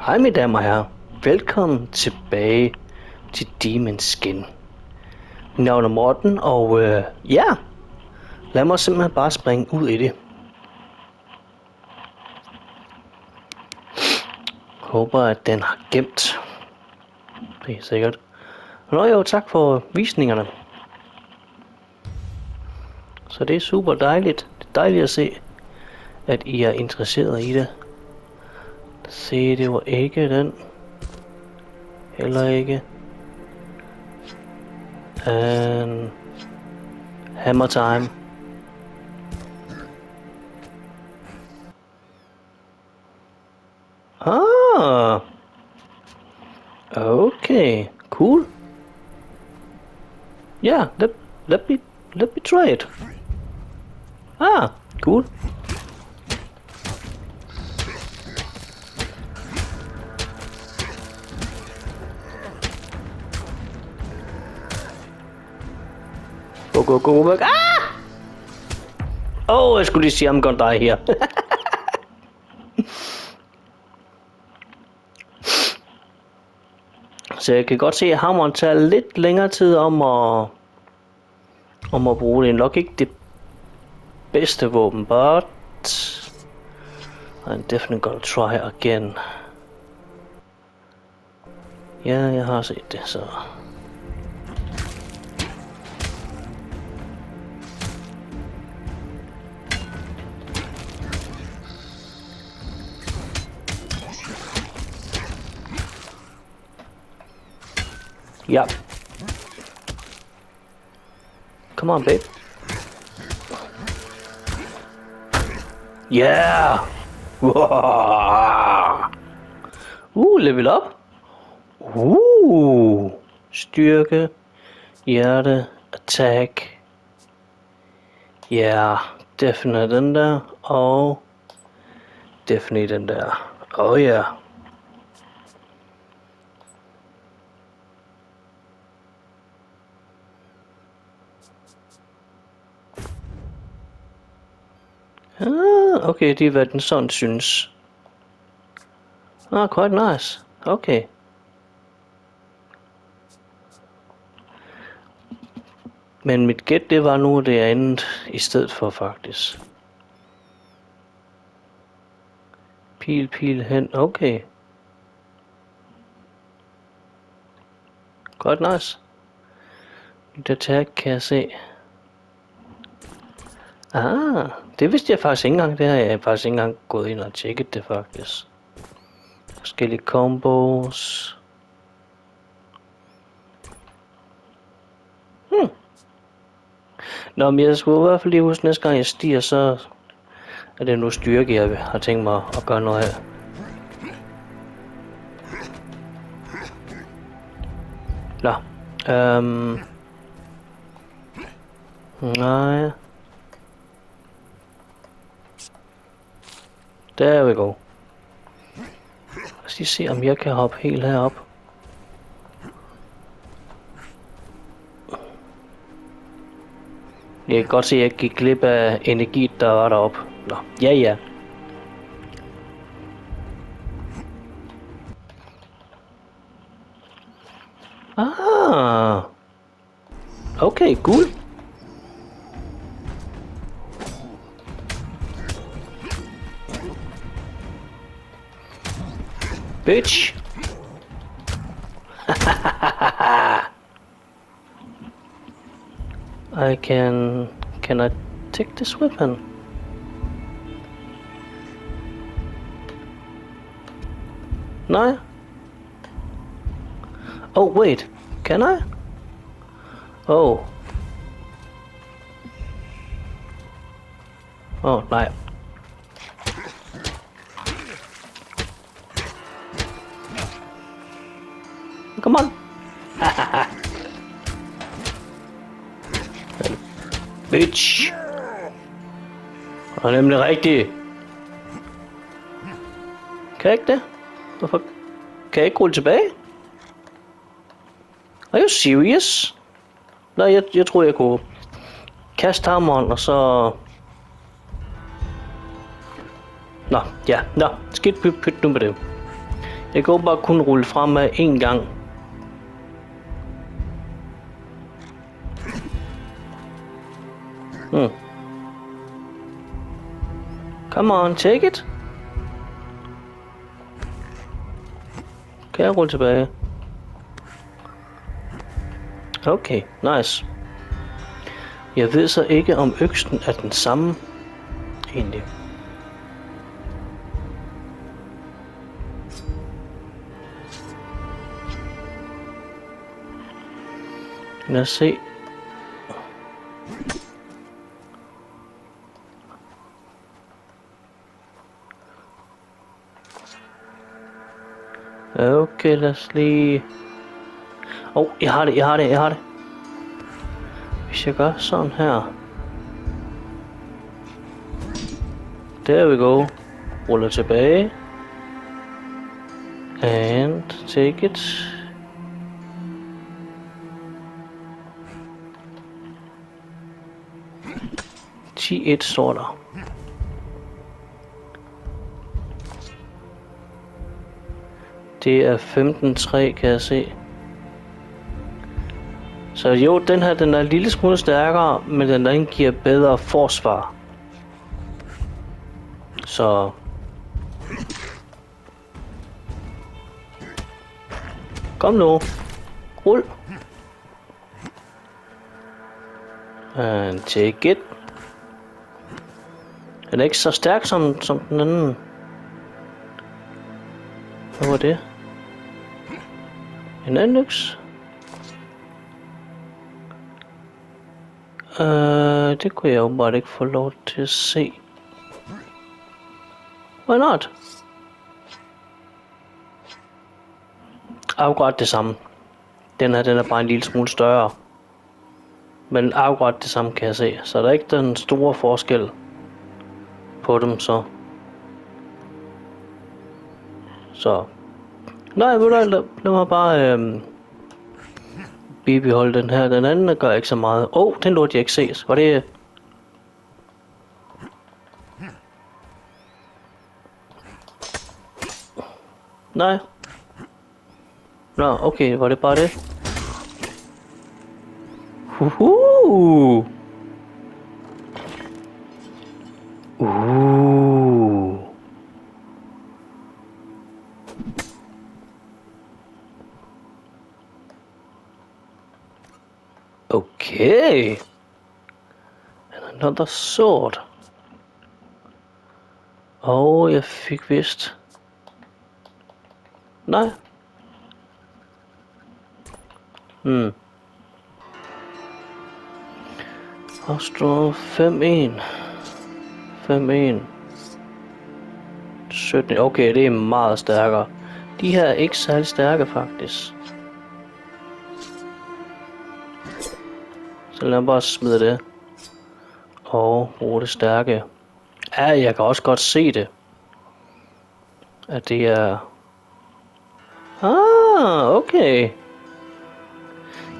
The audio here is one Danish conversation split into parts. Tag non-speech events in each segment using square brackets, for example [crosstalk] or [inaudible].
Hej mine damer og herrer. Velkommen tilbage til Demon Skin. Mit navn er Morten, og øh, ja, lad mig simpelthen bare springe ud i det. Håber, at den har gemt. Det er sikkert. Nå jo, tak for visningerne. Så det er super dejligt. Det er dejligt at se, at I er interesseret i det. Se, det var ikke den. Heller ikke. And hammer time. Ah. Okay, cool. Yeah, let let me let me try it. Go, go, go, back. Ah! Oh, jeg skulle lige sige, I'm gonna die here. [laughs] Så jeg kan godt se, at hammeren tager lidt længere tid om at, om at bruge det. er nok ikke det bedste våben, but I'm definitely gonna try again. Ja, jeg har set det, så... Yep. Come on, babe. Yeah! Wow. [laughs] Uh, level up. Uh, styrke, hjerte, attack. Yeah, definitely den der, og definitely den der. Oh yeah. Ah, okay, det er hvad den sådan synes. Ah, quite nice. Okay. Men mit gæt, det var nu det andet i stedet for faktisk. Pil, pil hen. Okay. Godt nice. Mit attack kan jeg se. Ah, det vidste jeg faktisk ikke engang. Det har jeg faktisk ikke engang gået ind og tjekket det faktisk. Forskellige combos. Hmm. Nå, men jeg skulle i hvert fald lige huske, næste gang jeg stiger, så er det nu styrke, jeg har tænkt mig at gøre noget her. Nå. Øhm. Nej. There we go. Lad os lige se, om jeg kan hoppe helt herop. Jeg kan godt se, at jeg gik glip af energi, der var deroppe. Nå, ja ja. Ah. Okay, cool. Bitch. [laughs] I can... Can I take this weapon? No? Oh, wait. Can I? Oh. Oh, nej. Come on. [laughs] Bitch. Og nemlig rigtigt. Kan jeg ikke det? Hvorfor kan jeg ikke rulle tilbage? Are you serious? Nej, jeg, jeg tror jeg kunne kaste hammeren, og så... Nå, ja, nå, skidt pyt, pyt nu med det. Jeg kan bare kun rulle fremad én gang. Come on, take it. Kan jeg rulle tilbage? Okay, nice. Jeg ved så ikke, om øksen er den samme, egentlig. Lad os se. Okay, lad os lige... Åh, oh, jeg har det, jeg har det, jeg har det. Hvis jeg gør sådan her. There we go. Ruller tilbage. And take it. T1 står der. Det er 15-3, kan jeg se. Så jo, den her den er en lille smule stærkere, men den anden giver bedre forsvar. Så... Kom nu. Rul. And take it. Den er ikke så stærk som, som den anden. Hvad var det? En anden Øh, Uh, det kunne jeg jo bare ikke få lov til at se. Why not? Akkurat det samme. Den her, den er bare en lille smule større. Men akkurat det samme kan jeg se. Så der er ikke den store forskel på dem, så. Så. Nej, ved du, lad, lad mig bare øhm, bibeholde den her. Den anden gør ikke så meget. Åh, oh, den lort jeg ikke ses. Var det... Nej. Nå, okay, var det bare det? Uhuh. Uh. Okay. And another sword. Og oh, jeg fik vist... Nej. Hmm. Astro 5-1. 5-1. 17. Okay, det er meget stærkere. De her er ikke særlig stærke, faktisk. Så lad mig bare smide det. Og bruge det stærke. Ja, jeg kan også godt se det. At det er... Ah, okay.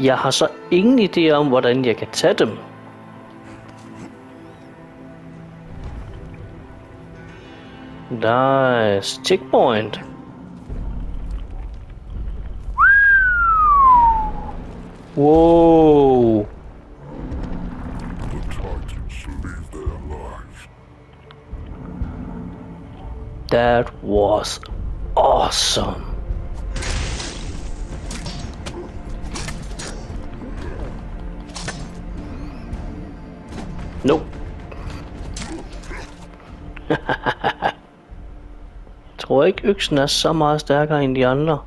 Jeg har så ingen idé om, hvordan jeg kan tage dem. Nice. Checkpoint. Whoa. That was awesome. Nope. [laughs] tror ikke, øksen er så meget stærkere end de andre.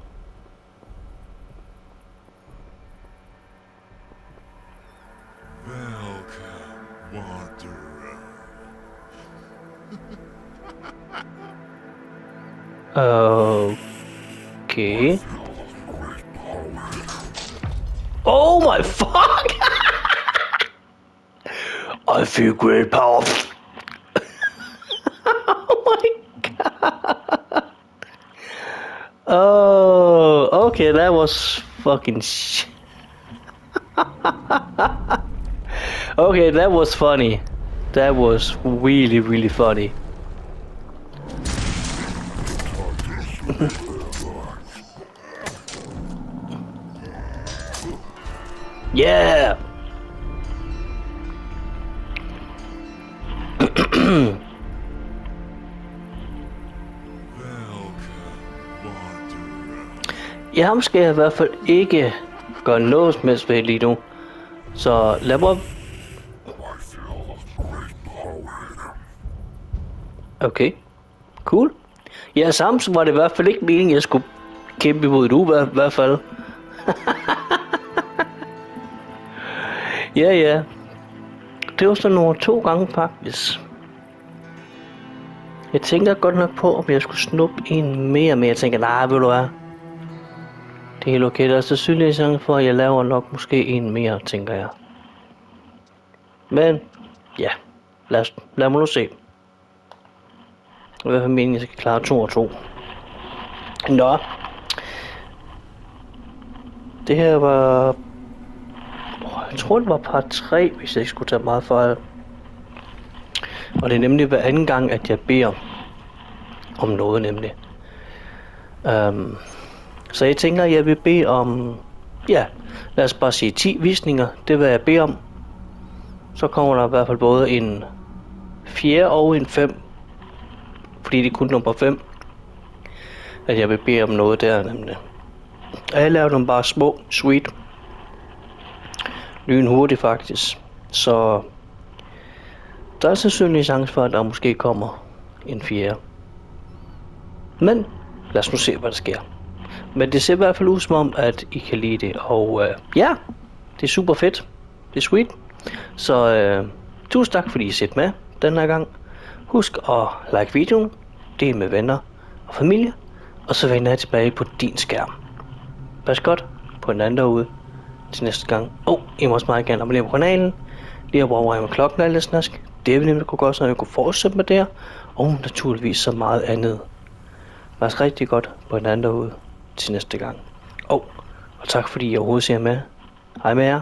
Okay. Oh my [laughs] fuck! I feel great power. [laughs] oh my god. Oh, okay, that was fucking sh- [laughs] Okay, that was funny. That was really, really funny. yeah! Jeg ham skal jeg i hvert fald ikke gøre noget med helst ved lige nu. Så lad mig... Okay. Cool. Ja, sammen var det i hvert fald ikke meningen, jeg skulle kæmpe imod du i hvert- fald. [laughs] ja, ja. Det var så nummer to gange faktisk. Jeg tænker godt nok på, om jeg skulle snuppe en mere, men jeg tænker, nej, ved du hvad. Det er helt okay. Der er sandsynligvis chance for, at jeg laver nok måske en mere, tænker jeg. Men, ja. Lad, os, lad mig nu se. I hvert fald meningen, jeg skal klare 2 og 2. Nå. Det her var... Jeg tror, det var par 3, hvis jeg ikke skulle tage meget fejl. Og det er nemlig hver anden gang, at jeg beder om noget, nemlig. Um, så jeg tænker, at jeg vil bede om... Ja, lad os bare sige 10 visninger. Det vil jeg bede om. Så kommer der i hvert fald både en 4 og en 5 fordi de er kun nummer 5, at jeg vil bede om noget der nemlig. Og jeg laver dem bare små, sweet, lyn hurtigt faktisk. Så der er sandsynlig chance for, at der måske kommer en fjerde. Men lad os nu se, hvad der sker. Men det ser i hvert fald ud som om, at I kan lide det. Og øh, ja, det er super fedt. Det er sweet. Så øh, tusind tak, fordi I set med den her gang. Husk at like videoen, del med venner og familie, og så vender jeg tilbage på din skærm. Pas godt på den anden derude til næste gang. Og oh, I må også meget gerne abonnere på kanalen, lige at overveje med klokken og alt snask. Det vil nemlig kunne godt, så jeg kunne fortsætte med det og naturligvis så meget andet. Pas rigtig godt på den anden derude til næste gang. Og, oh, og tak fordi I overhovedet ser med. Hej med jer.